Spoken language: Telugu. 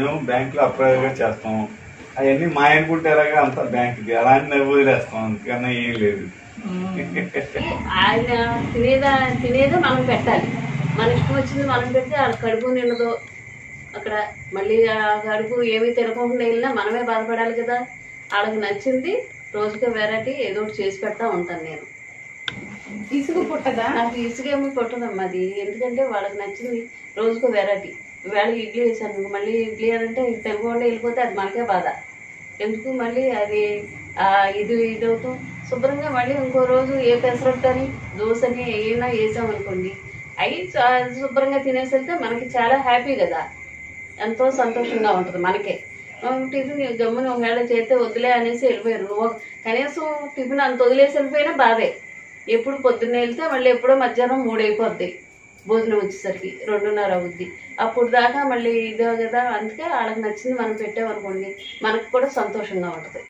మేము బ్యాంకులో అప్రయోగం చేస్తాం అవన్నీ మా అనుకుంటే ఎలాగా అంత బ్యాంకుకి అలాంటి వదిలేస్తాం. అందుకన్నా ఏం లేదు. ఆయన తినేదా తినేదే మనం పెట్టాలి. మన ఇష్టం వచ్చింది మనం పెడితే వాళ్ళ కడుపు నిండదు. అక్కడ మళ్ళీ ఆ కడుపు ఏమీ తినకుండా వెళ్ళినా మనమే బాధపడాలి కదా. వాళ్ళకి నచ్చింది రోజుకి వెరైటీ ఏదో ఒకటి చేసి పెడతా ఉంటాను నేను. ఇసుగు పుట్టదా? నాకు ఇసుకేమీ పుట్టదమ్మా అది. ఎందుకంటే వాళ్ళకి నచ్చింది రోజుకు వెరైటీ. వేళ ఇడ్లీ వేసాను మళ్ళీ ఇడ్లీ అని అంటే వాళ్ళు వెళ్ళిపోతే అది మనకే బాధ. ఎందుకు మళ్ళీ అది ఇది ఇది అవుతాం శుభ్రంగా మళ్ళీ ఇంకో రోజు ఏ పెసరట్టు అని దోశ అని ఏమైనా వేసామనుకోండి అవి శుభ్రంగా తినేసి వెళ్తే మనకి చాలా హ్యాపీ కదా. ఎంతో సంతోషంగా ఉంటుంది మనకే. టిఫిన్ గమ్మున ఒకవేళ చేస్తే వదిలే అనేసి వెళ్ళిపోయారు. నువ్వు కనీసం టిఫిన్ అంత వదిలేసి వెళ్ళిపోయినా బాధే. ఎప్పుడు పొద్దున్నే వెళ్తే మళ్ళీ ఎప్పుడో మధ్యాహ్నం మూడు అయిపోద్ది భోజనం వచ్చేసరికి రెండున్నర అవుద్ది. అప్పుడు దాకా మళ్ళీ ఇదే కదా అందుకే వాళ్ళకి నచ్చింది మనం పెట్టామనుకోండి మనకు కూడా సంతోషంగా ఉంటుంది.